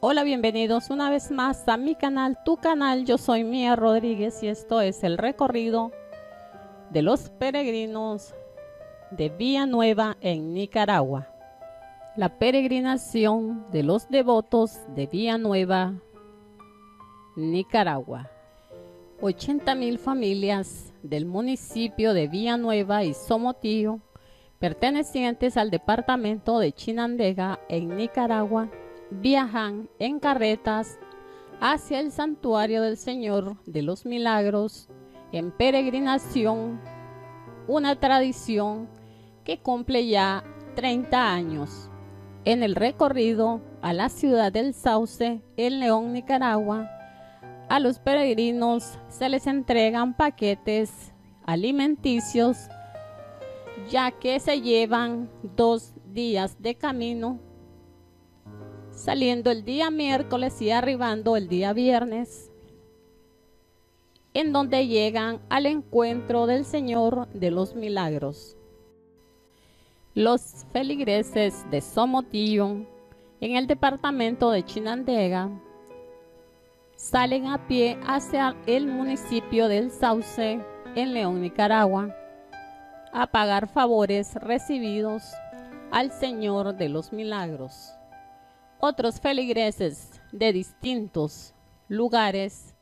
Hola, bienvenidos una vez más a mi canal, tu canal. Yo soy Mía Rodríguez y esto es el recorrido de los peregrinos de Villanueva en Nicaragua. La peregrinación de los devotos de Villanueva, Nicaragua. 80 mil familias del municipio de Villanueva y Somotillo, pertenecientes al departamento de Chinandega en Nicaragua, viajan en carretas hacia el santuario del Señor de los Milagros en peregrinación, una tradición que cumple ya 30 años. En el recorrido a la ciudad del Sauce, en León, Nicaragua, a los peregrinos se les entregan paquetes alimenticios ya que se llevan dos días de camino saliendo el día miércoles y arribando el día viernes, en donde llegan al encuentro del Señor de los Milagros. Los feligreses de Somotillo, en el departamento de Chinandega, salen a pie hacia el municipio del Sauce, en León, Nicaragua, a pagar favores recibidos al Señor de los Milagros. Otros feligreses de distintos lugares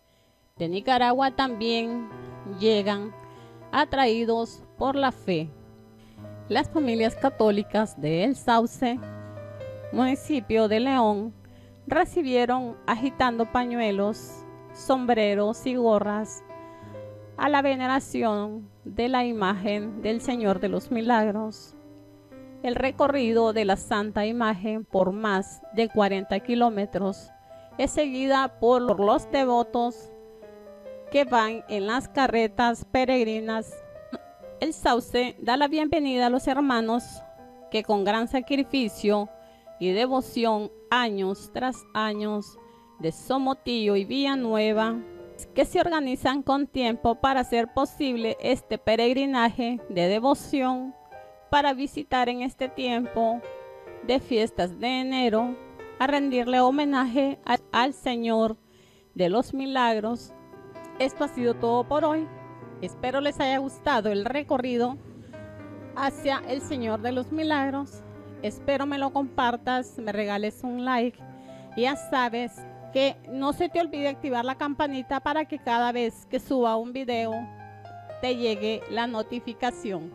de Nicaragua también llegan atraídos por la fe. Las familias católicas de El Sauce, municipio de León, recibieron agitando pañuelos, sombreros y gorras a la veneración de la imagen del Señor de los Milagros. El recorrido de la Santa Imagen por más de 40 kilómetros es seguida por los devotos que van en las carretas peregrinas. El sauce da la bienvenida a los hermanos que con gran sacrificio y devoción años tras años de Somotillo y Villanueva que se organizan con tiempo para hacer posible este peregrinaje de devoción para visitar en este tiempo de fiestas de enero a rendirle homenaje al Señor de los Milagros. Esto ha sido todo por hoy. Espero les haya gustado el recorrido hacia el Señor de los Milagros. Espero me lo compartas, me regales un like. Ya sabes que no se te olvide activar la campanita para que cada vez que suba un video te llegue la notificación.